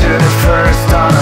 to the first time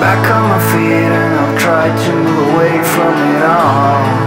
back on my feet and I'll try to move away from it all